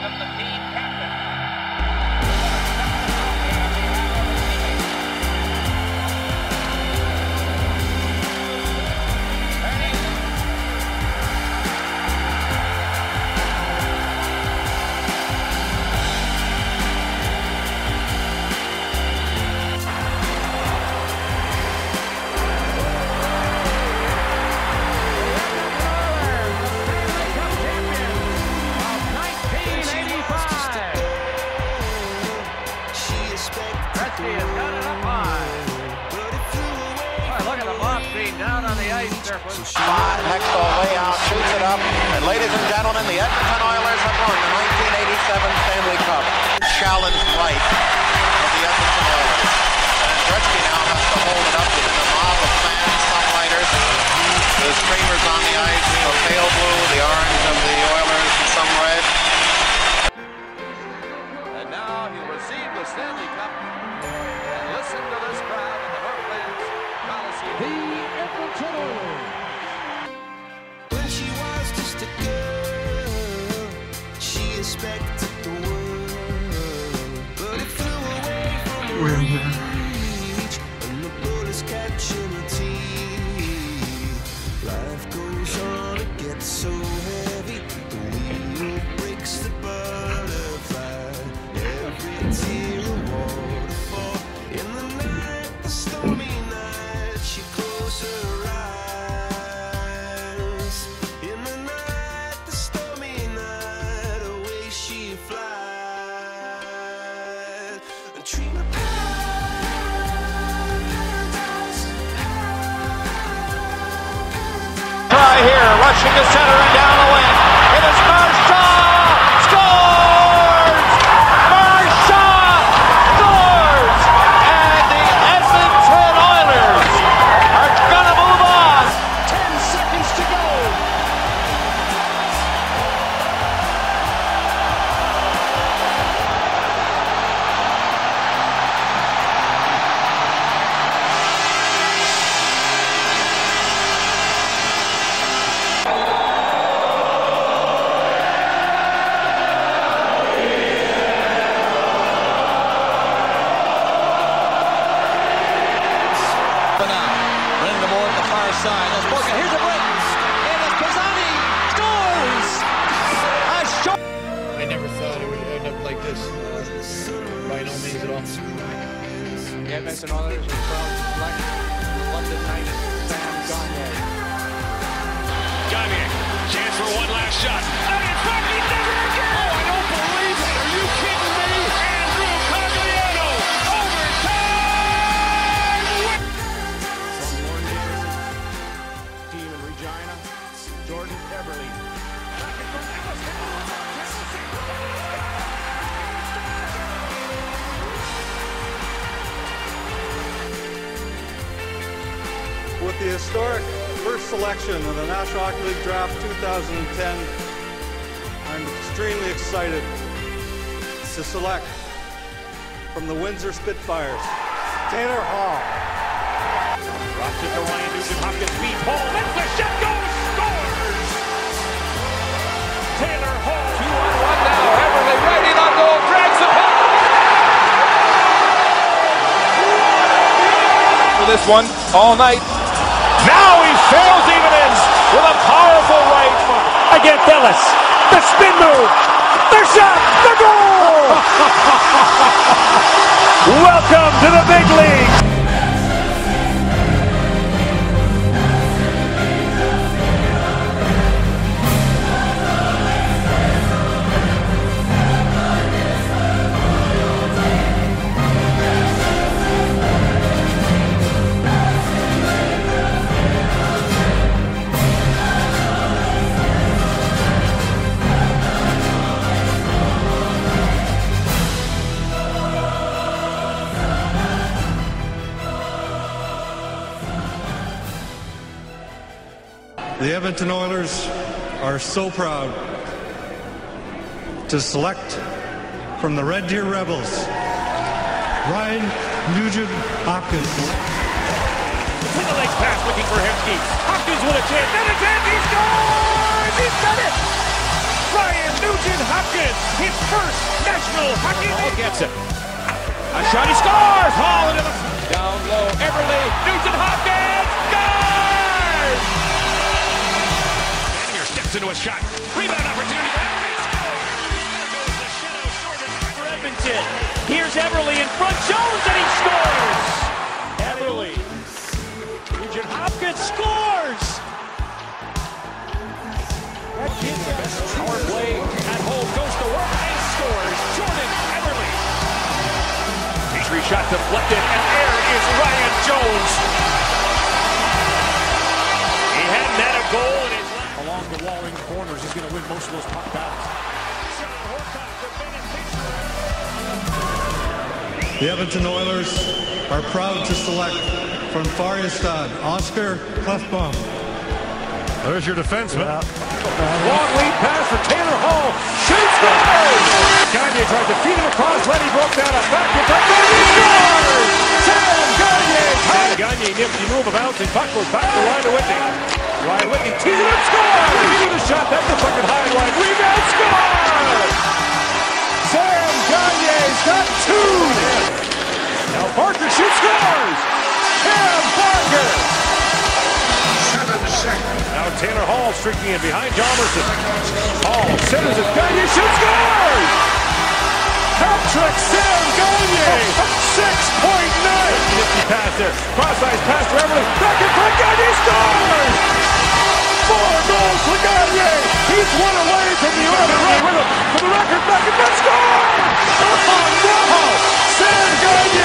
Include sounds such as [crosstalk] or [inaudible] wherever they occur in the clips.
from the team captain. The Edmonton Oilers have won the 1987 Stanley Cup. Challenge right of the Edmonton Oilers. And Gretzky now has to hold it up to the mob of fans, sunlighters. The streamers on the ice, the pale blue, the orange of the Oilers, and some red. So heavy, the wheel breaks the butterfly. Every tear a waterfall. In the night, the stormy night, she closed her eyes. In the night, the stormy night, away she flies. Here, rushing to center and down shot. He does it again! Oh, I don't believe it! Are you kidding me? Andrew overtime! From team in Regina, Jordan Eberle. With the historic first selection of the National Hockey League Draft 2010, I'm extremely excited to select from the Windsor Spitfires, Taylor Hall. Drops it to Ryan Nugent Hopkins, beats Hall, lets the shot go, scores! Taylor Hall. Two on one now. Eberle right in on goal. Drags the puck. For this one, all night. Sails even in with a powerful right foot. Again, Ellis. The spin move. The shot. The goal. [laughs] Welcome to the big league. The Edmonton Oilers are so proud to select from the Red Deer Rebels, Ryan Nugent Hopkins. With the legs pass looking for Hemsky. Hopkins with a chance. And a chance. He scores! He's done it! Ryan Nugent Hopkins, his first National Hockey League gets it. A shot, he scores! Hall into the down low. Eberle, Nugent steps into a shot. Rebound opportunity. For Edmonton. Here's Eberle in front. Jones and he scores. Eberle. Nugent Hopkins scores. That kid's the best power play at home. Goes to work and scores. Jordan Eberle. Petry shot deflected, and there is Ryan Jones. Last. the wall in corners. He's going to win most of those puck battles. The Edmonton Oilers are proud to select from Färjestad, Oscar Klefbom. There's your defenseman. Long lead pass for Taylor Hall. Shoots goes! Gagner tried to feed him across. Letty broke down a back to back. Gagner scores! Sam Gagner! Sam Gagner nifty move of bouncing. Puck goes back to Ryan Whitney. Ryan Whitney tees it up, scores! With a shot, that's the fucking high and wide. Rebound, score! Sam Gagner's got two! Now Barker shoots, scores! Cam Barker! Now Taylor Hall streaking in behind Jomerson. Hall centers it. Gagner shoots, scores! Patrick Sam Gagner! 6.9! Nifty pass there. Cross-ice pass to Eberle. Back in front, Gagner scores! Four goals for Gagner! He's one away from the Oilers right with him. For the record, back in front, score! Oh no! Sam Gagner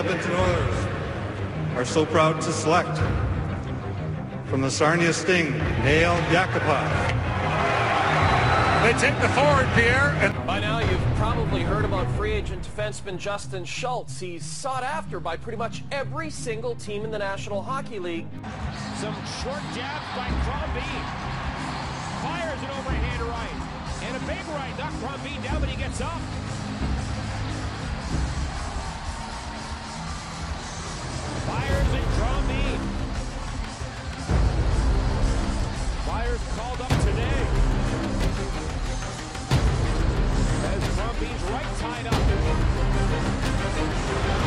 Edmonton Oilers are so proud to select from the Sarnia Sting, Nail Yakupov. They take the forward, Pierre, and By now, you've probably heard about free agent defenseman Justin Schultz. He's sought after by pretty much every single team in the National Hockey League. Some short jabs by Crombie. Fires it overhand right. And a big right. Knocked Crombie down, but he gets up. Tied up.